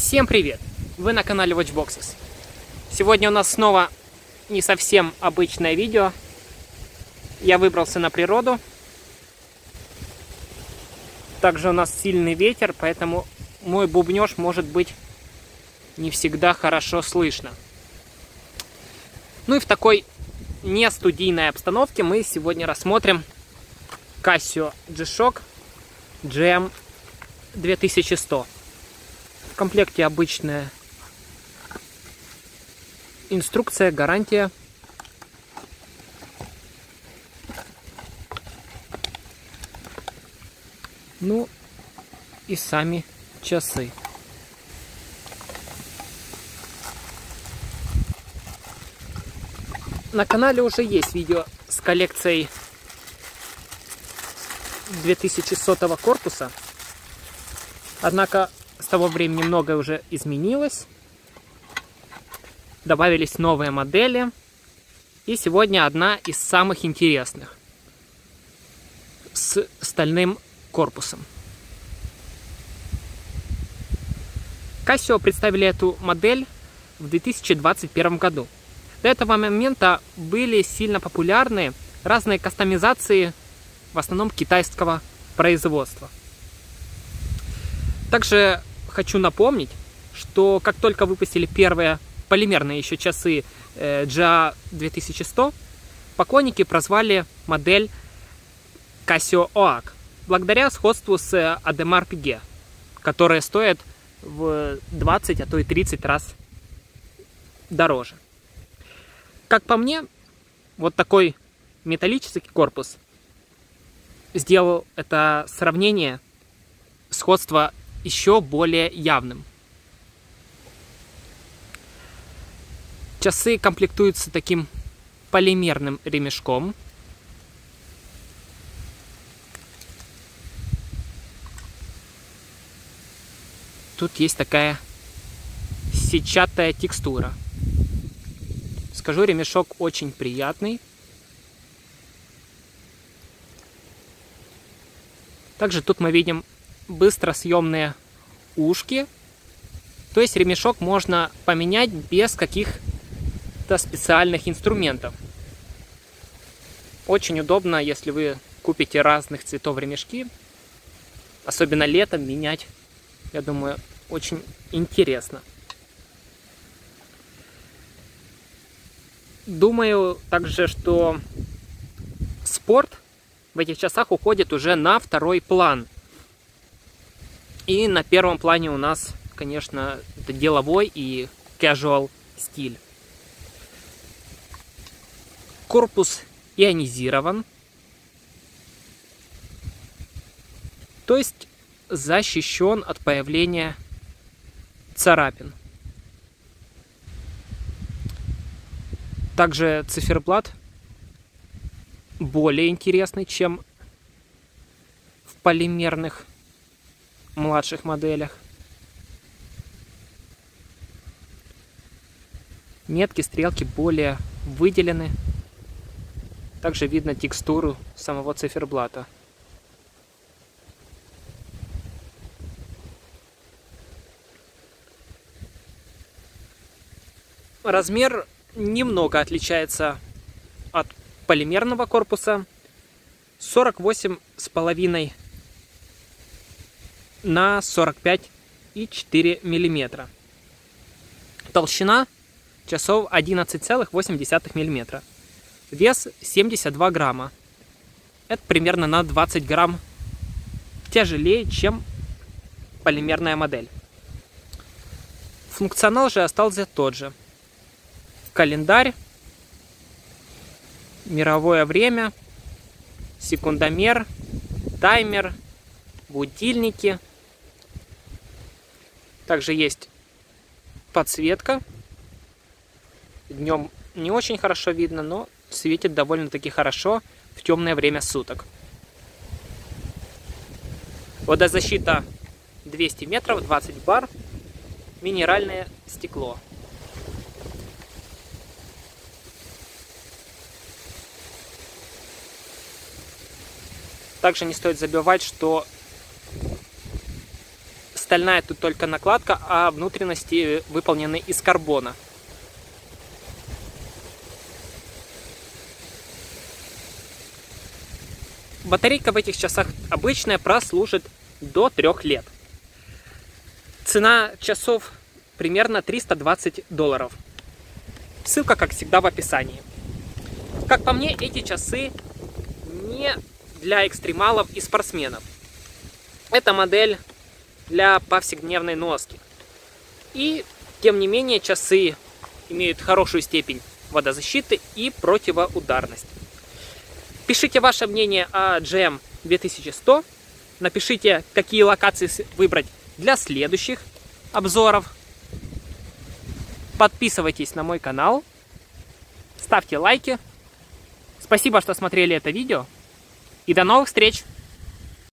Всем привет! Вы на канале Watchboxes. Сегодня у нас снова не совсем обычное видео. Я выбрался на природу. Также у нас сильный ветер, поэтому мой бубнеж может быть не всегда хорошо слышно. Ну и в такой не студийной обстановке мы сегодня рассмотрим Casio G-Shock GM 2100. Комплекте обычная инструкция, гарантия. Ну и сами часы. На канале уже есть видео с коллекцией 2100 корпуса. Однако того времени многое уже изменилось. Добавились новые модели. И сегодня одна из самых интересных. С стальным корпусом. Casio представили эту модель в 2021 году. До этого момента были сильно популярны разные кастомизации, в основном китайского производства. Также хочу напомнить, что как только выпустили первые полимерные еще часы GA 2100, поклонники прозвали модель Casio OAK, благодаря сходству с Ademar Piguet, которая стоит в 20, а то и 30 раз дороже. Как по мне, вот такой металлический корпус сделал это сравнение, сходство еще более явным. Часы комплектуются таким полимерным ремешком. Тут есть такая сетчатая текстура. Скажу, ремешок очень приятный. Также тут мы видим быстро съемные ушки. То есть ремешок можно поменять без каких-то специальных инструментов. Очень удобно, если вы купите разных цветов ремешки. Особенно летом менять, я думаю, очень интересно. Думаю также, что спорт в этих часах уходит уже на второй план. И на первом плане у нас, конечно, это деловой и casual стиль. Корпус ионизирован. То есть защищен от появления царапин. Также циферблат более интересный, чем в полимерных младших моделях. Метки, стрелки более выделены. Также видно текстуру самого циферблата. Размер немного отличается от полимерного корпуса. 48,5 на 45,4 миллиметра. Толщина часов 11,8 миллиметра. Вес 72 грамма. Это примерно на 20 грамм тяжелее, чем полимерная модель. Функционал же остался тот же календарь, мировое время, секундомер, таймер, будильники. Также есть подсветка. Днем не очень хорошо видно, но светит довольно-таки хорошо в темное время суток. Водозащита 200 метров, 20 бар, минеральное стекло. Также не стоит забывать, что Стальная тут только накладка, а внутренности выполнены из карбона. Батарейка в этих часах обычная прослужит до 3 лет. Цена часов примерно 320 долларов. Ссылка, как всегда, в описании. Как по мне, эти часы не для экстремалов и спортсменов. Это модель для повседневной носки. И, тем не менее, часы имеют хорошую степень водозащиты и противоударности. Пишите ваше мнение о GM 2100. Напишите, какие локации выбрать для следующих обзоров. Подписывайтесь на мой канал. Ставьте лайки. Спасибо, что смотрели это видео. И до новых встреч!